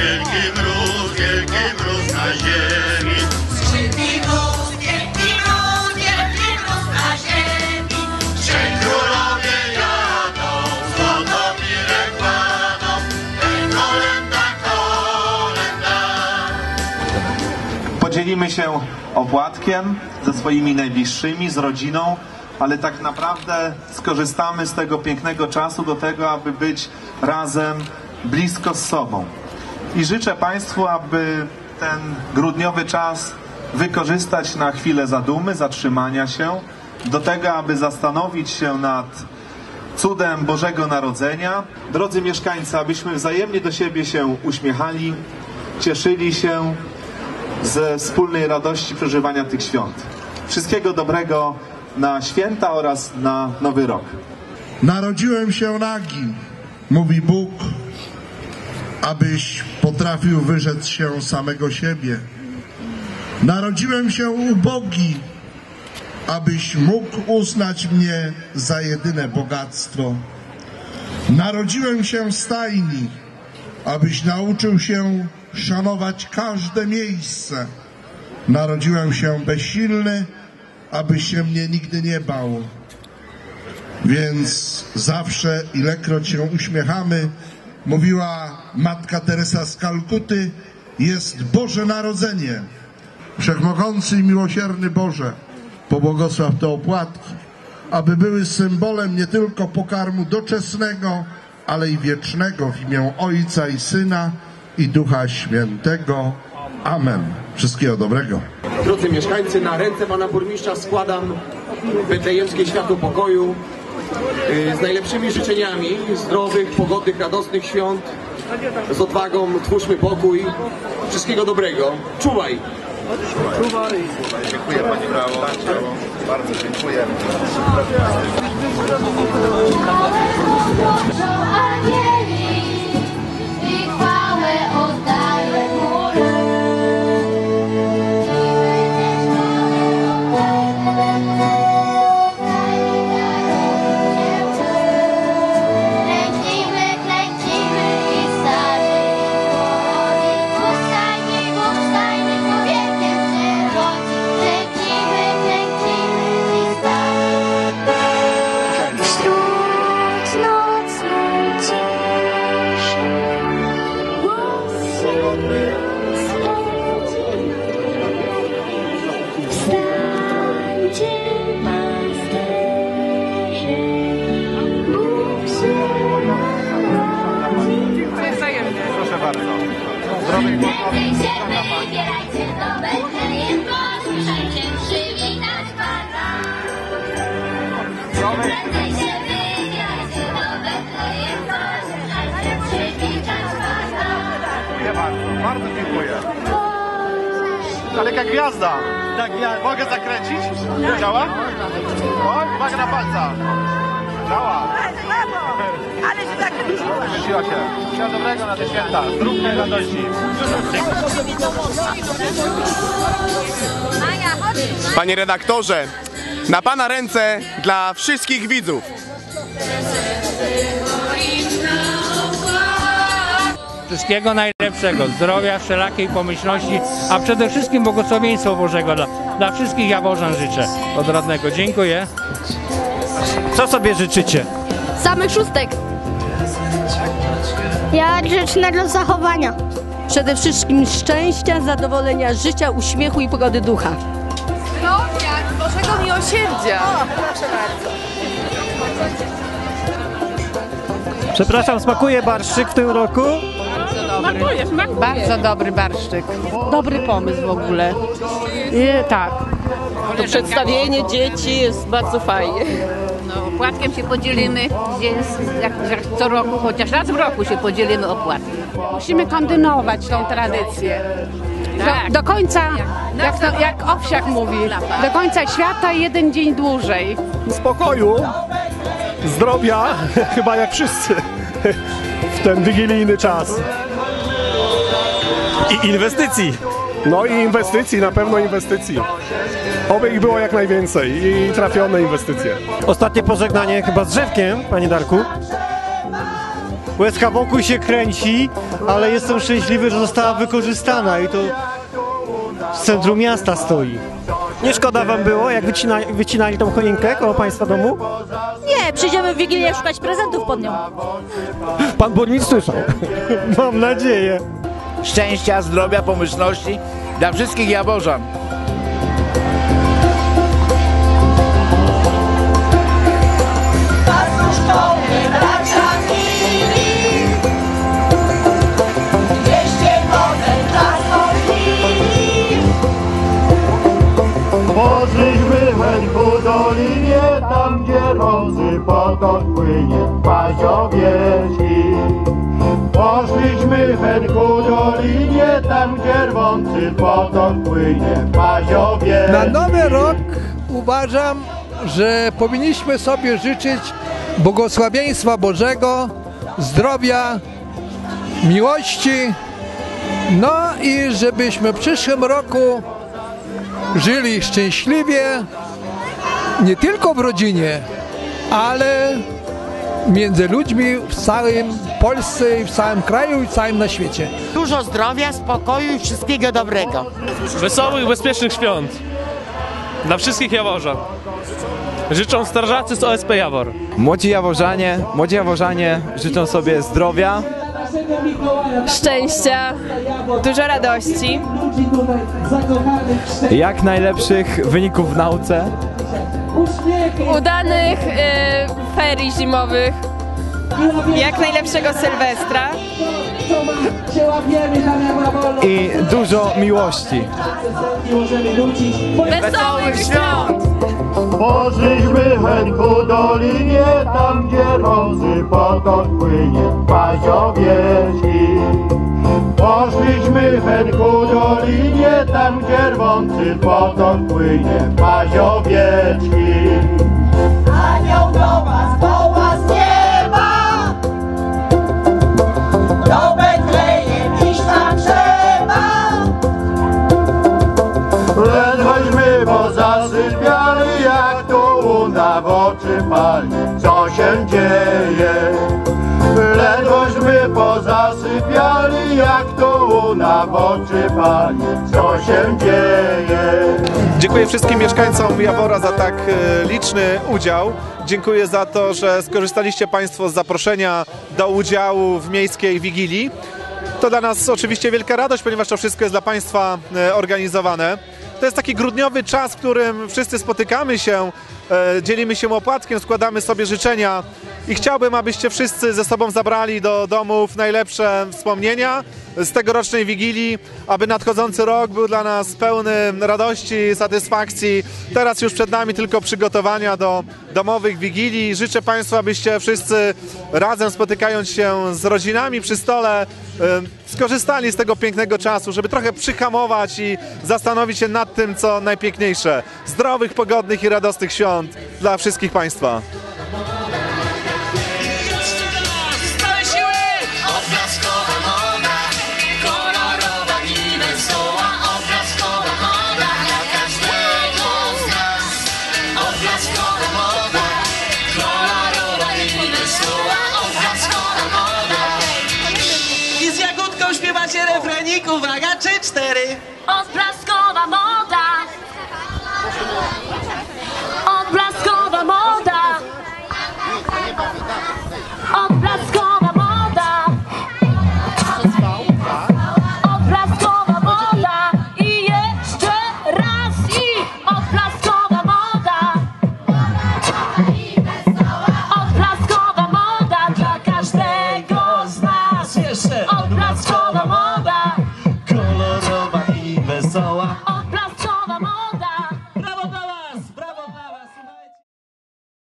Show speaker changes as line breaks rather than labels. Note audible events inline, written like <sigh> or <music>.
Wielki mróz, wielki mróz na ziemi.
Wielki mróz, wielki mróz, wielki mróz na ziemi.
Trzej królowie jadą, złotomire kładą. Hej, kolenda, kolenda.
Podzielimy się opłatkiem ze swoimi najbliższymi, z rodziną, ale tak naprawdę skorzystamy z tego pięknego czasu do tego, aby być razem, blisko z sobą. I życzę Państwu, aby ten grudniowy czas wykorzystać na chwilę zadumy, zatrzymania się, do tego, aby zastanowić się nad cudem Bożego Narodzenia. Drodzy mieszkańcy, abyśmy wzajemnie do siebie się uśmiechali, cieszyli się ze wspólnej radości przeżywania tych świąt. Wszystkiego dobrego na święta oraz na nowy rok.
Narodziłem się nagi, mówi Bóg, abyś potrafił wyrzec się samego siebie. Narodziłem się ubogi, abyś mógł uznać mnie za jedyne bogactwo. Narodziłem się stajni, abyś nauczył się szanować każde miejsce. Narodziłem się bezsilny, abyś się mnie nigdy nie bał. Więc zawsze, ilekroć się uśmiechamy, mówiła matka Teresa z Kalkuty, jest Boże Narodzenie. Wszechmogący i miłosierny Boże, pobłogosław te opłatki, aby były symbolem nie tylko pokarmu doczesnego, ale i wiecznego w imię Ojca i Syna i Ducha Świętego. Amen. Wszystkiego dobrego.
Drodzy mieszkańcy, na ręce pana burmistrza składam betlejemskie światło pokoju z najlepszymi życzeniami zdrowych, pogodnych, radosnych świąt. Z odwagą twórzmy pokój. Wszystkiego dobrego. Czuwaj!
Dziękuję Pani Brawo. Bardzo dziękuję. Bardzo. Dziękuję. Daleka gwiazda. Tak, ja. Mogę zakręcić? Działa? O, uwaga na palca. Działa.
Ale się zakręciła.
Kręciła się. Wszystkiego dobrego na te święta. Zdrównej radości.
Panie redaktorze, na pana ręce dla wszystkich widzów.
Wszystkiego najlepszego, zdrowia, wszelakiej pomyślności, a przede wszystkim błogosławieństwa Bożego dla, dla wszystkich Jaworzan życzę od radnego. Dziękuję. Co sobie życzycie?
Samych szóstek. Ja grzecznego zachowania.
Przede wszystkim szczęścia, zadowolenia życia, uśmiechu i pogody ducha.
Zdrowia, Bożego miłosierdzia.
Przepraszam, smakuje barszczyk w tym roku?
Bardzo dobry barszczyk.
Dobry pomysł w ogóle. I, tak. To przedstawienie dzieci jest bardzo fajnie.
No, opłatkiem się podzielimy, jest, jak, jak co roku, chociaż raz w roku się podzielimy opłatkiem.
Musimy kontynuować tą tradycję.
Tak.
Do, do końca, jak, to, jak Owsiak mówi, do końca świata jeden dzień dłużej.
spokoju, zdrowia, <laughs> chyba jak wszyscy w ten wigilijny czas.
I inwestycji.
No i inwestycji, na pewno inwestycji. Oby ich było jak najwięcej i trafione inwestycje.
Ostatnie pożegnanie chyba z drzewkiem, panie Darku. Łezka wokół się kręci,
ale jestem szczęśliwy, że została wykorzystana i to w centrum miasta stoi.
Nie szkoda wam było, jak wycina, wycinali tą choinkę koło państwa domu?
Nie, przyjdziemy w Wigilię szukać prezentów pod nią.
Pan burmistrz słyszał. <laughs> Mam nadzieję.
Szczęścia, zdrowia, pomyślności dla wszystkich Jaworzan.
Poszliśmy hen ku dolinie, tam gdzie rozy potok płynie, Paziowieczki. Poszliśmy hen ku dolinie, tam gdzie rwący potok płynie, Paziowieczki.
Na nowy rok uważam, że powinniśmy sobie życzyć błogosławieństwa Bożego, zdrowia, miłości, no i żebyśmy w przyszłym roku żyli szczęśliwie, nie tylko w rodzinie, ale między ludźmi w całym Polsce i w całym kraju i w całym na świecie.
Dużo zdrowia, spokoju i wszystkiego dobrego.
Wesołych, bezpiecznych świąt dla wszystkich Jaworzan. Życzą strażacy z OSP Jawor.
Młodzi Jaworzanie, młodzi Jaworzanie życzą sobie zdrowia,
szczęścia, dużo radości.
jak najlepszych wyników w nauce
Udanych y, ferii zimowych. Jak najlepszego Sylwestra.
i dużo miłości.
Wesołych świąt!
Poszliśmy hen ku dolinie, tam gdzie rozy potok płynie, Paziowieczki. Poszliśmy hen ku dolinie, tam gdzie rwący potok płynie, Paziowieczki.
Anioł do was, do was nieba, do Betlejem iść nam trzeba.
Ledwośmy tu łuna w oczy pali, co się dzieje? Ledwośmy pozasypiali, jak tu łuna w oczy pali, co się dzieje?
Dziękuję wszystkim mieszkańcom Jawora za tak e, liczny udział. Dziękuję za to, że skorzystaliście Państwo z zaproszenia do udziału w miejskiej wigilii. To dla nas oczywiście wielka radość, ponieważ to wszystko jest dla Państwa e, organizowane. To jest taki grudniowy czas, w którym wszyscy spotykamy się, dzielimy się opłatkiem, składamy sobie życzenia i chciałbym, abyście wszyscy ze sobą zabrali do domów najlepsze wspomnienia z tegorocznej Wigilii, aby nadchodzący rok był dla nas pełny radości, satysfakcji. Teraz już przed nami tylko przygotowania do domowych Wigilii. Życzę Państwu, abyście wszyscy razem spotykając się z rodzinami przy stole, skorzystali z tego pięknego czasu, żeby trochę przyhamować i zastanowić się nad tym, co najpiękniejsze. Zdrowych, pogodnych i radosnych świąt dla wszystkich Państwa.